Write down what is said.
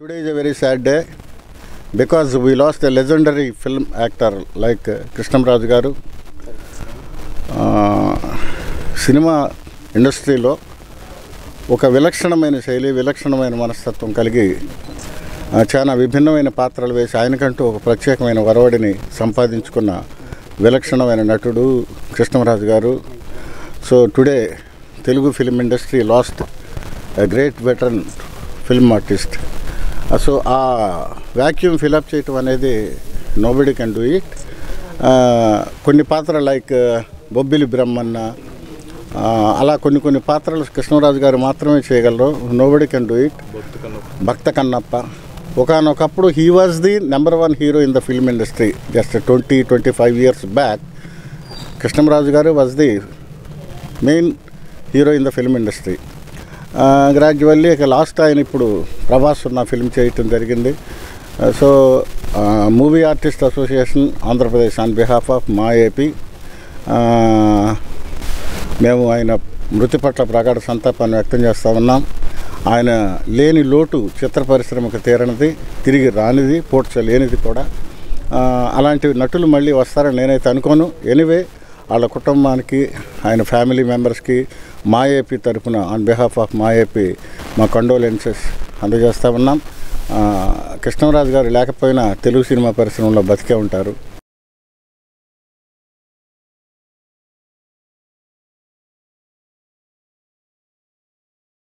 Today is a very sad day because we lost a legendary film actor like Krishnamraju గారు cinema ఇండస్ట్రీలో ఒక విలక్షణమైన శైలి విలక్షణమైన మనస్తత్వం కలిగి చాలా విభిన్నమైన పాత్రలు వేసి ఆయనకంటూ ఒక ప్రత్యేకమైన వరవడిని సంపాదించుకున్న విలక్షణమైన నటుడు కృష్ణరాజు గారు so today Telugu film industry lost a great veteran film artist Uh, so ఆ వ్యాక్యూమ్ ఫిలప్ చేయటం అనేది నోబడి కెన్ డూ ఇట్ కొన్ని పాత్ర like uh, Bobbili Brahmanna uh, అలా కొన్ని కొన్ని పాత్రలు కృష్ణరాజు గారు మాత్రమే చేయగలరు. Nobody can do it Bhakta Kannappa. ఒకనొకప్పుడు he was the number one hero in the film industry just twenty twenty five years back Krishnaraju గారు was the main hero in the film industry gradually ఇక last ఆయన ఇప్పుడు ప్రభాస్ ఉన్న film చేయటం జరిగింది. So movie artist association Andhra Pradesh on behalf of MAA AP. మేము ఆయన మృతి పట్ల ప్రగాఢ సంతాపాన్ని వ్యక్తం చేస్తూ ఉన్నాం. ఆయన లేని లోటు చిత్ర పరిశ్రమకు తీరనిది తిరిగి రానిది పోడ్చలేనిది కూడా. అలాంటి నటులు మళ్ళీ వస్తారని నేనైతే అనుకోను. ఎనీవే వాళ్ళ కుటుంబానికి ఆయన ఫ్యామిలీ మెంబర్స్కి మా ఏపీ తరఫున on behalf of MAA AP మా కండోలెన్సెస్ అందజేస్తూ ఉన్నాం. కృష్ణరాజు గారు లేకపోయినా తెలుగు సినిమా పరిశ్రమలో బతికే ఉంటారు.